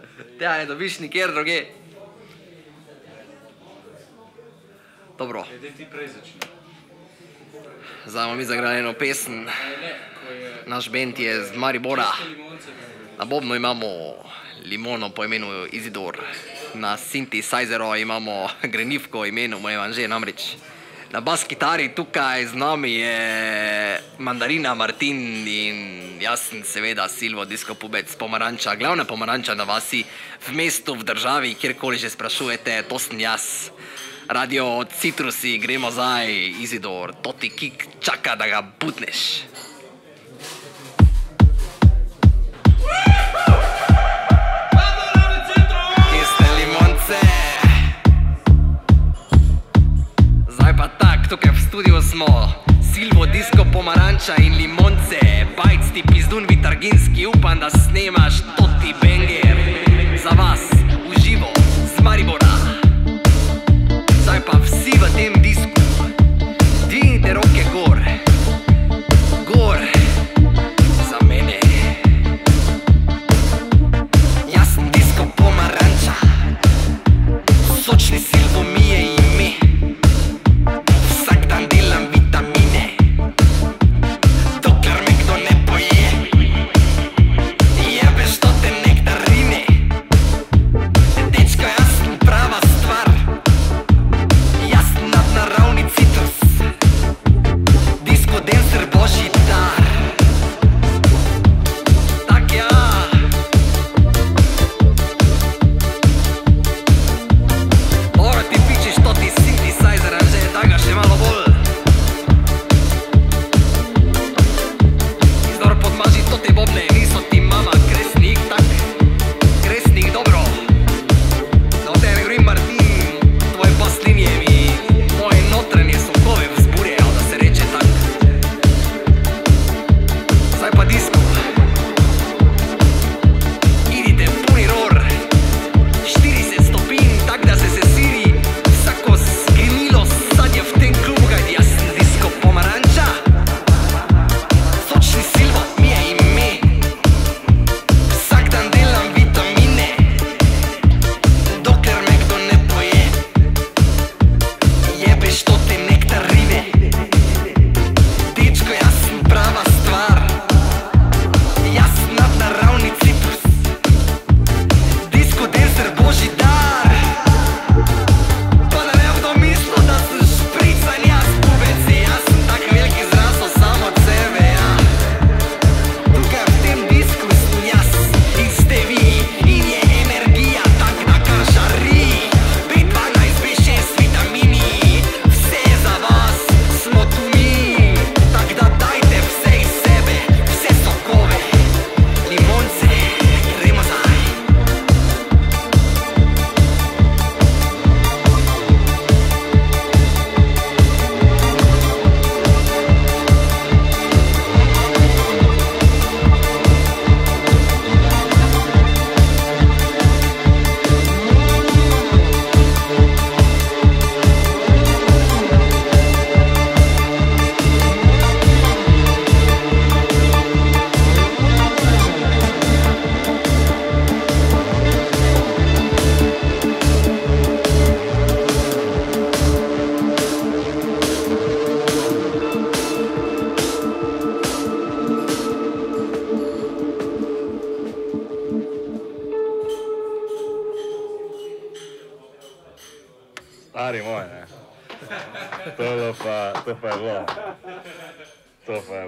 Tega ne dobiš nikjer druge. Dobro, Glede ti prej začni. zdaj bomo mi zagrali eno pesem. Naš bend je z Maribora. Na bobnu imamo limono po imenu Izidor. Na synthesizeru imamo grenivko imenu moje manže namreč. Na bas kitari tukaj z nami je mandarina Martin in jaz sem seveda Silvo Disko Pubec pomaranča, glavna pomaranča na vasi, v mestu, v državi, kjerkoli že sprašujete, to sem jaz. Radio Citrusi, gremo zdaj, Izidor, to ti kik čaka, da ga butneš. Zdaj pa tak, tukaj v studiu smo. Disko, pomaranča in limonce. Bajc ti pizdun vitarginski, upam, da snemaš toti banger. Za vas, Stari moj, ne. To je bilo pa, to pa